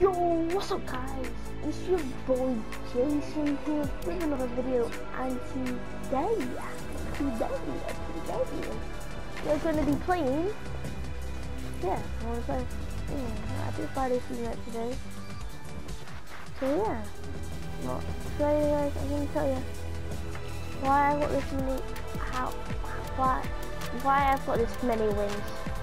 Yo, what's up guys? It's your boy Jason here with another video and today, today, today, we're going to be playing, yeah, I was like, yeah, did buy this unit today. So yeah, well, today guys, I'm to tell you why I got this many, how, why, why I've got this many wins.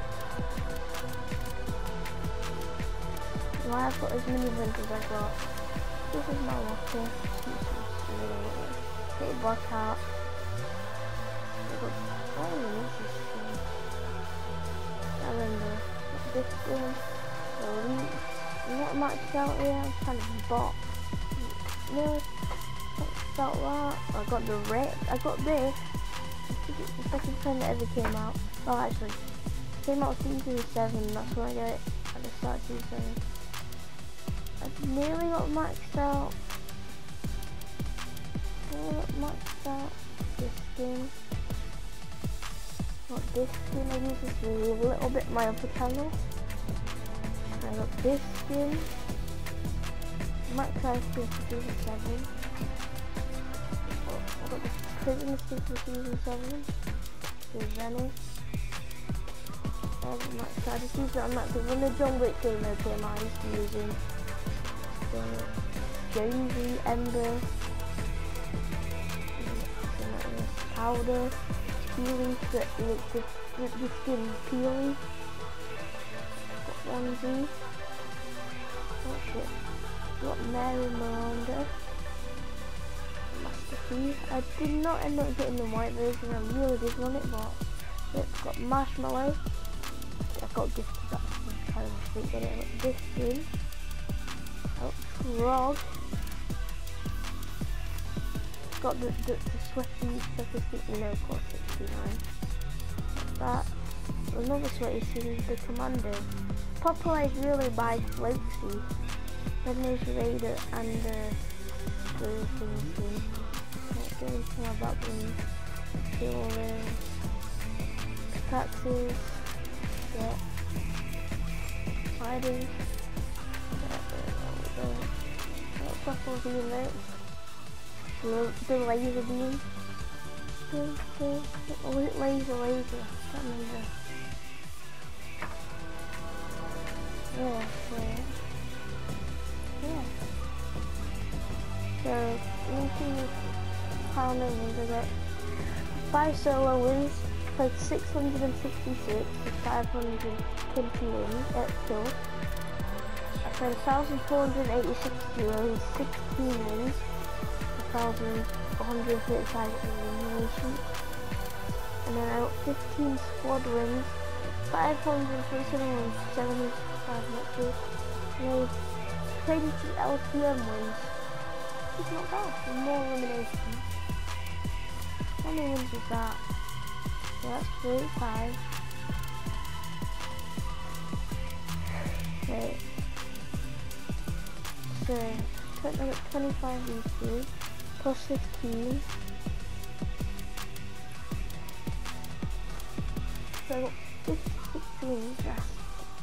Why I've got as many as I got. This is my locker. Take it back out. Oh, this is. I remember this skin. So, not maxed out here. I'm kind of bought. No, out that. I got the red. I got this. The second time that ever came out. Oh, actually, came out season seven. That's when I got it at the start of season seven. I've nearly got maxed out. Nearly got maxed out this skin. Got this skin, I use this a little bit my upper channel. I got this skin. Max size skin for season 7. Oh, I got the prison skin for season 7. The Venice. Um, max, I just used it on max. When the John Wick game came out, I used to use. Jonesy, Ember, Powder, Peely, the, the, the, the skin Peely, got onesie, oh shit, got Mary Miranda, Master. I did not end up getting the white version, I really did want it, but it's got Marshmello, I got gifted that kind of thing, but it this skin. Frog. Got the, the, the sweaty statistic, no, course 69. That. Another sweaty skin, the commander. Popularized really by Floatsy. Then there's Raider and uh, the thing skin. Not doing anything about them. Killers. Pickaxes. Yeah. Hiding purple beam right? The, the laser beam. The, the, the laser, laser. I can't remember. Yeah, so, yeah. So, anything pounding into that. Five solo wins, played 666 with 520 wins at kills for 1,486 euros, 16 wins, 1,135 eliminations, and then I got 15 squad wins, 527 wins, 75 matches, and I 20 LTM wins. It's not bad, more eliminations. How many wins is that? So that's 35. So, I got 25 EQ, plus 15. So I got 16, that's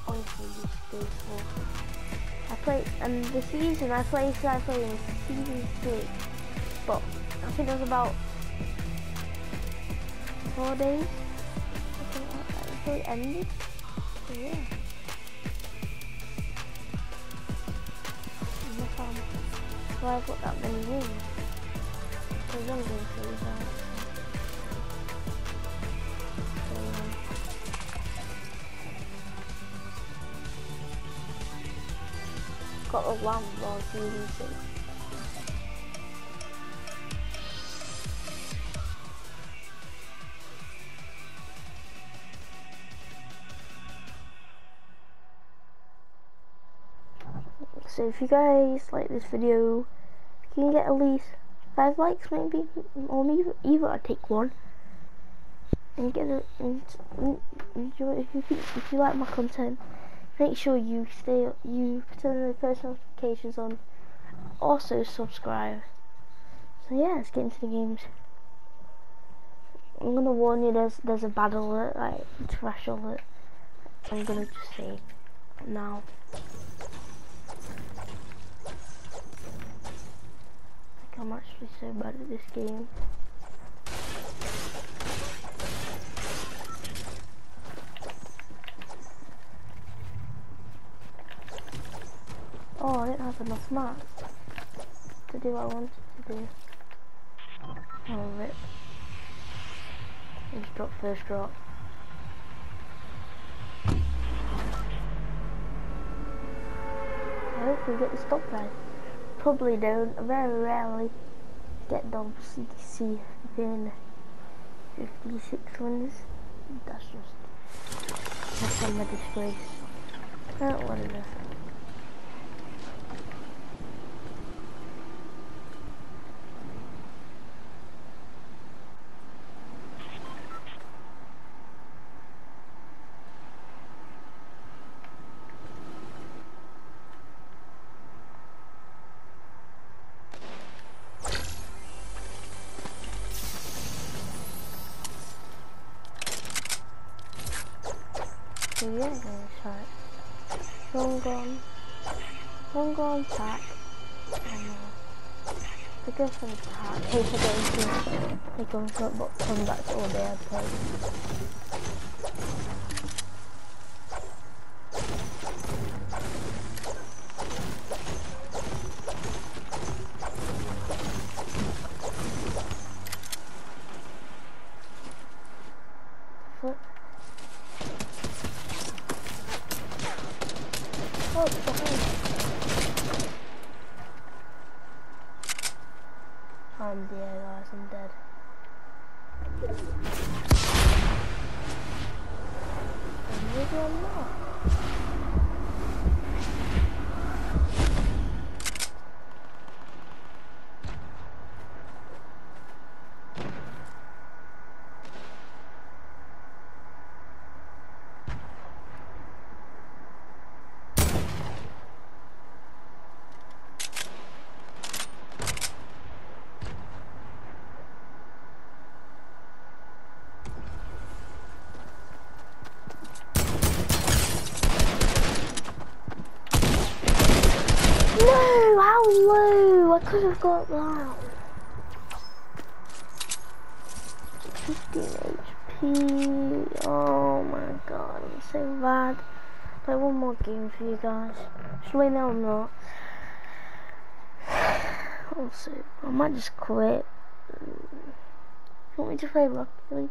honestly disgraceful. I played, and the season I played, I played in season 6, but I think it was about 4 days, I think ended, so yeah. Um, why I've got that many guys. got a lamp while season 6. So if you guys like this video, you can get at least five likes maybe, or maybe either I take one. And get it, and enjoy if you if you like my content. Make sure you stay you turn the post notifications on. Also subscribe. So yeah, let's get into the games. I'm gonna warn you, there's there's a bad alert, like trash alert. I'm gonna just say now. So bad at this game. Oh, I didn't have enough mats to do what I wanted to do. Oh, rip. Just drop first drop. I hope we get the stop prize. Probably don't. Very rarely get those CDC within 56 runs. That's just that's on my disgrace. I don't want to So yeah, gonna start. Long gone. Long gone pack. Um, the girlfriend's pack. Hey, for going to they go from but come back to all the airplanes. Oh. I'm dead, guys. I'm dead. Maybe I'm not. No, how low? I could have got that. 15 HP. Oh my god, I'm so bad. Play one more game for you guys. Actually, no, I'm not. Also, I might just quit. You want me to play Rocket League?